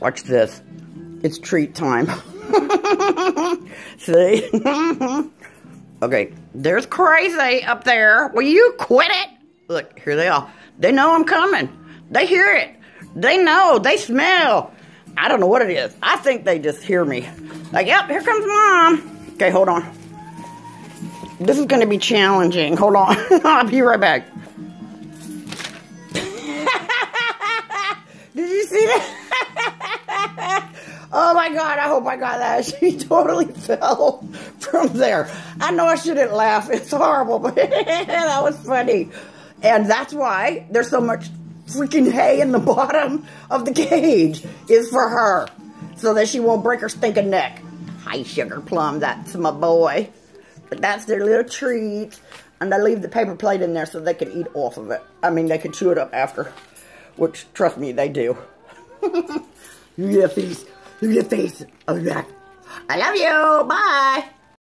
Watch this. It's treat time. See? okay, there's crazy up there. Will you quit it? Look, here they are. They know I'm coming. They hear it. They know. They smell. I don't know what it is. I think they just hear me. Like, yep, here comes mom. Okay, hold on. This is going to be challenging. Hold on. I'll be right back. Did you see that? My God, I hope I got that. She totally fell from there. I know I shouldn't laugh. It's horrible, but that was funny. And that's why there's so much freaking hay in the bottom of the cage is for her. So that she won't break her stinking neck. Hi, Sugar Plum. That's my boy. But that's their little treat. And I leave the paper plate in there so they can eat off of it. I mean, they can chew it up after. Which, trust me, they do. Look at your face. Face. Oh, I love you. Bye.